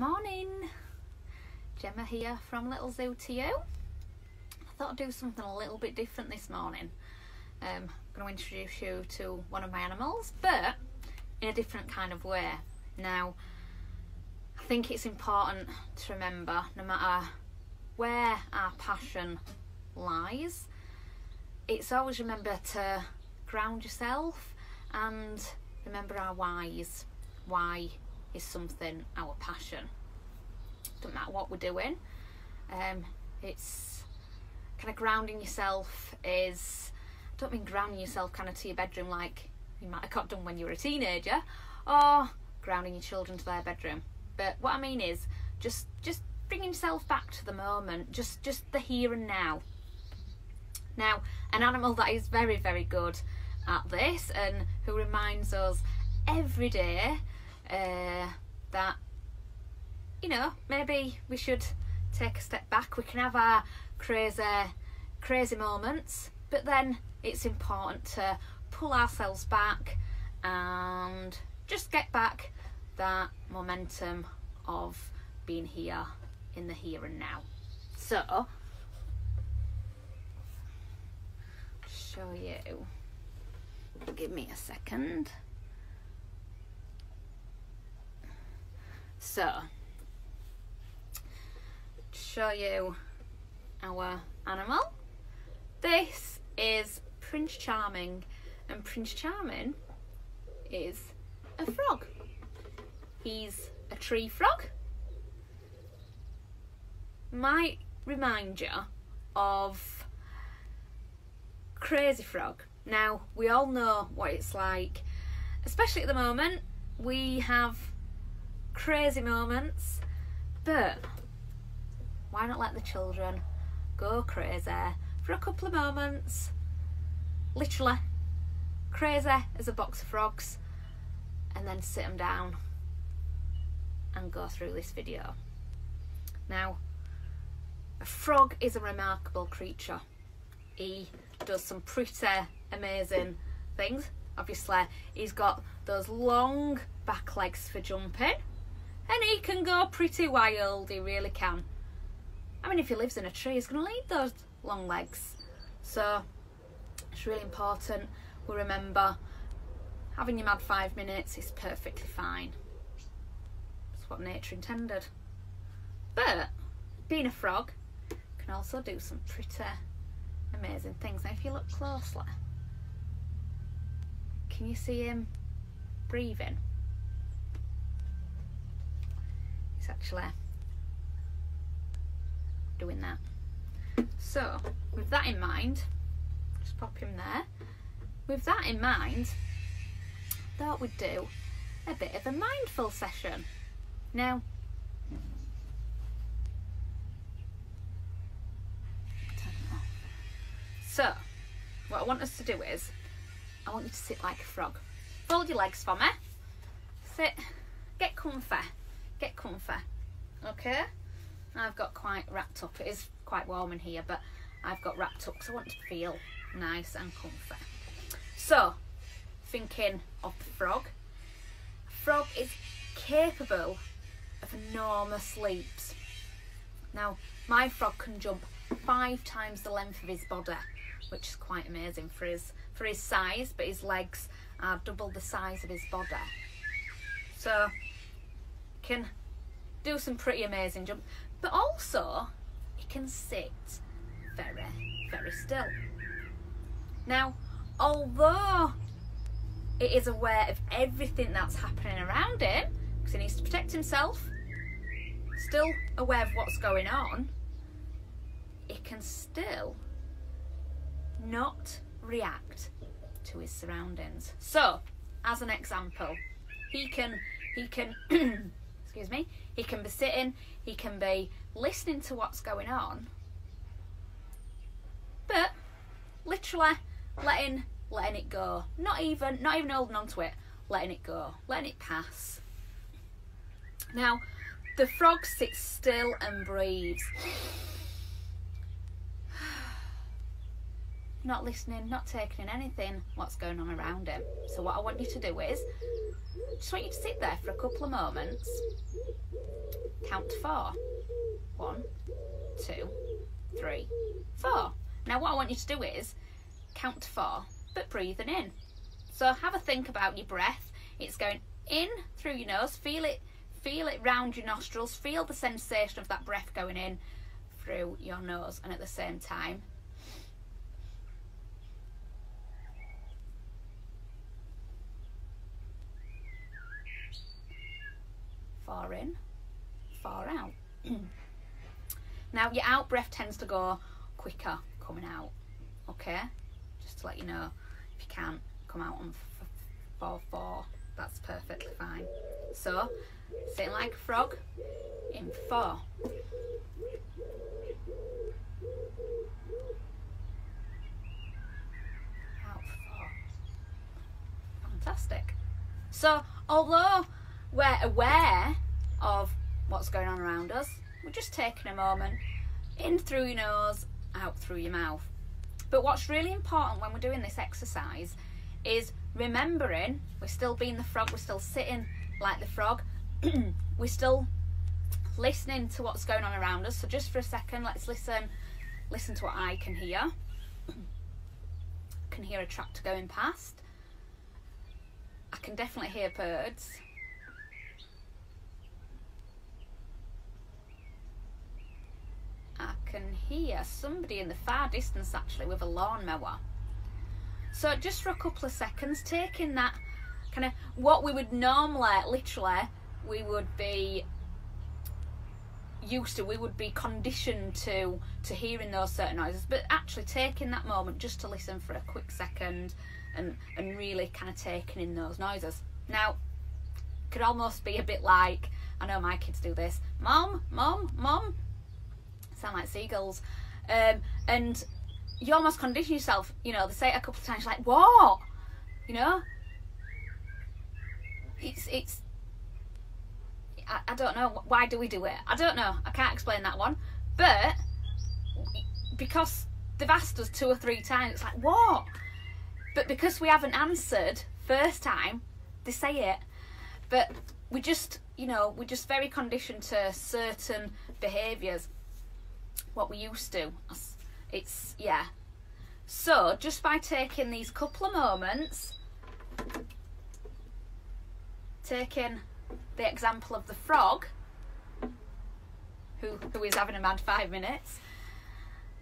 Morning, Gemma here from Little Zoo to you. I thought I'd do something a little bit different this morning. Um, I'm going to introduce you to one of my animals, but in a different kind of way. Now, I think it's important to remember no matter where our passion lies, it's always remember to ground yourself and remember our whys. Why is something our passion? Doesn't matter what we're doing. Um, it's kind of grounding yourself is. I don't mean grounding yourself kind of to your bedroom like you might have got done when you were a teenager, or grounding your children to their bedroom. But what I mean is just just bringing yourself back to the moment, just just the here and now. Now, an animal that is very very good at this and who reminds us every day uh, know maybe we should take a step back. We can have our crazy crazy moments, but then it's important to pull ourselves back and just get back that momentum of being here in the here and now. So, show you. Give me a second. So, show you our animal. This is Prince Charming, and Prince Charming is a frog. He's a tree frog. Might remind you of Crazy Frog. Now, we all know what it's like, especially at the moment. We have crazy moments, but why not let the children go crazy for a couple of moments? Literally, crazy as a box of frogs, and then sit them down and go through this video. Now, a frog is a remarkable creature. He does some pretty amazing things. Obviously, he's got those long back legs for jumping, and he can go pretty wild, he really can. I mean, if he lives in a tree, he's going to need those long legs. So, it's really important we remember having your mad five minutes is perfectly fine. It's what nature intended. But, being a frog can also do some pretty amazing things. Now, if you look closely, can you see him breathing? He's actually doing that. So, with that in mind, just pop him there. With that in mind, thought we'd do a bit of a mindful session. Now, So, what I want us to do is, I want you to sit like a frog. Fold your legs for me. Sit, get comfy, get comfy. Okay? I've got quite wrapped up. It is quite warm in here, but I've got wrapped up because I want to feel nice and comfy. So, thinking of the frog. Frog is capable of enormous leaps. Now, my frog can jump five times the length of his body which is quite amazing for his for his size, but his legs are double the size of his body. So can do some pretty amazing jumps, but also it can sit very, very still. Now, although it is aware of everything that's happening around him, because he needs to protect himself, still aware of what's going on, it can still not react to his surroundings. So, as an example, he can he can excuse me, he can be sitting, he can be listening to what's going on, but literally letting letting it go. Not even not even holding on to it, letting it go, letting it pass. Now, the frog sits still and breathes. Not listening, not taking in anything what's going on around him. So what I want you to do is just want you to sit there for a couple of moments count to four. One, two, three, four. Now, what I want you to do is count to four, but breathing in. So have a think about your breath. It's going in through your nose. Feel it, feel it round your nostrils. Feel the sensation of that breath going in through your nose, and at the same time, far in, far out. now your out breath tends to go quicker coming out. Okay, just to let you know, if you can't come out on four four, that's perfectly fine. So, sitting like a frog in four. Out four. Fantastic. So, although we're aware of what's going on around us, we're just taking a moment in through your nose, out through your mouth. But what's really important when we're doing this exercise is remembering we're still being the frog, we're still sitting like the frog, we're still listening to what's going on around us. So just for a second, let's listen listen to what I can hear. I can hear a tractor going past. I can definitely hear birds. I can hear somebody in the far distance actually with a lawnmower. So just for a couple of seconds, taking that kind of what we would normally, literally, we would be used to, we would be conditioned to to hearing those certain noises, but actually taking that moment just to listen for a quick second and and really kind of taking in those noises. Now, could almost be a bit like I know my kids do this. Mom, mom, mom, sound like seagulls. Um, and you almost condition yourself, you know, they say it a couple of times, like, what? You know? It's, it's, I, I don't know, why do we do it? I don't know, I can't explain that one. But, because they've asked us two or three times, it's like, what? But because we haven't answered first time, they say it. But we just, you know, we're just very conditioned to certain behaviours what we used to. It's, yeah. So, just by taking these couple of moments, taking the example of the frog, who, who is having a mad five minutes,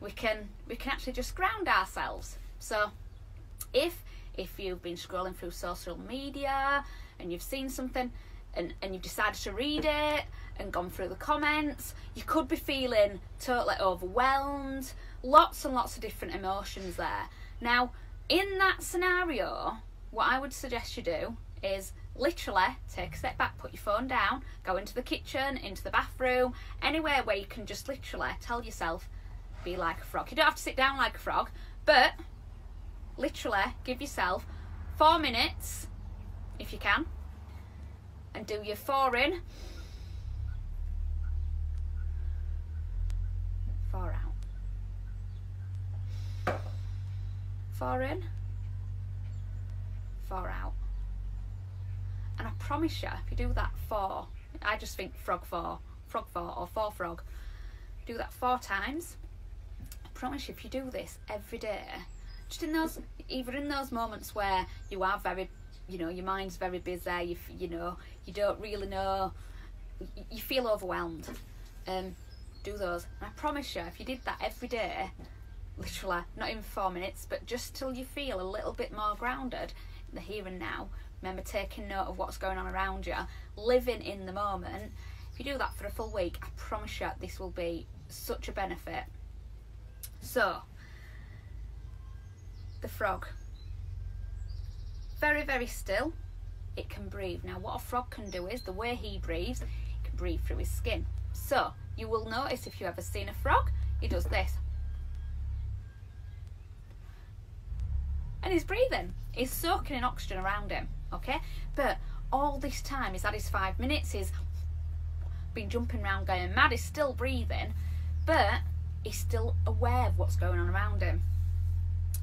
we can we can actually just ground ourselves. So, if if you've been scrolling through social media and you've seen something and, and you've decided to read it and gone through the comments. You could be feeling totally overwhelmed, lots and lots of different emotions there. Now, in that scenario, what I would suggest you do is literally take a step back, put your phone down, go into the kitchen, into the bathroom, anywhere where you can just literally tell yourself, be like a frog. You don't have to sit down like a frog, but literally give yourself four minutes, if you can, and do your four in far out. Far in, far out. And I promise you, if you do that four, I just think frog four, frog four, or four frog, do that four times. I promise you, if you do this every day, just in those, either in those moments where you are very, you know, your mind's very busy, you, you know, you don't really know, you feel overwhelmed. Um, do those. And I promise you, if you did that every day, literally, not even four minutes, but just till you feel a little bit more grounded in the here and now, remember taking note of what's going on around you, living in the moment. If you do that for a full week, I promise you this will be such a benefit. So, the frog. Very, very still. It can breathe. Now, what a frog can do is the way he breathes, he can breathe through his skin. So, you will notice if you ever seen a frog, he does this. He's breathing. He's soaking in oxygen around him, okay? But all this time, he's had his five minutes, he's been jumping around going mad, he's still breathing, but he's still aware of what's going on around him.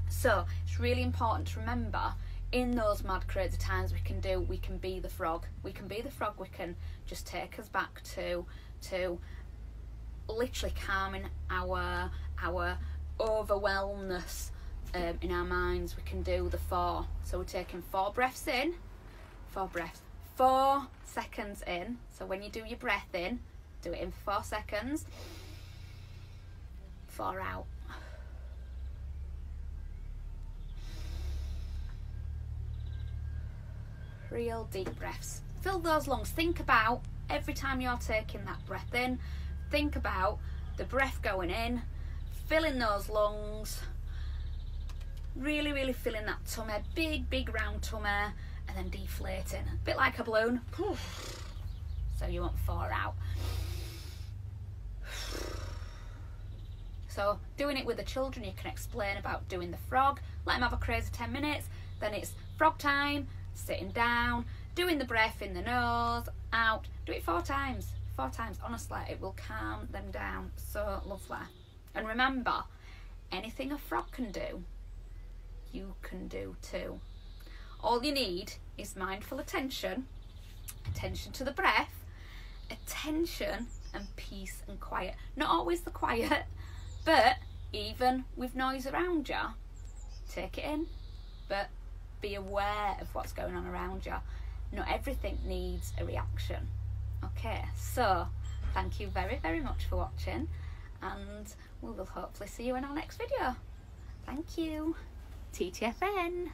So it's really important to remember in those mad crazy times we can do we can be the frog we can be the frog we can just take us back to to literally calming our our overwhelmness um, in our minds. We can do the four. So we're taking four breaths in, four breaths, four seconds in. So when you do your breath in, do it in four seconds, four out. Real deep breaths. Fill those lungs. Think about every time you're taking that breath in, think about the breath going in, filling those lungs, really, really filling that tummy, big, big round tummy, and then deflating, a bit like a balloon. So you want four out. So doing it with the children, you can explain about doing the frog, let them have a crazy 10 minutes, then it's frog time, sitting down, doing the breath in the nose, out, do it four times, four times, honestly, it will calm them down, so lovely. And remember, anything a frog can do, you can do too. All you need is mindful attention, attention to the breath, attention and peace and quiet. Not always the quiet, but even with noise around you, take it in, but be aware of what's going on around you. Not everything needs a reaction. Okay, so thank you very, very much for watching, and we will hopefully see you in our next video. Thank you. TTFN.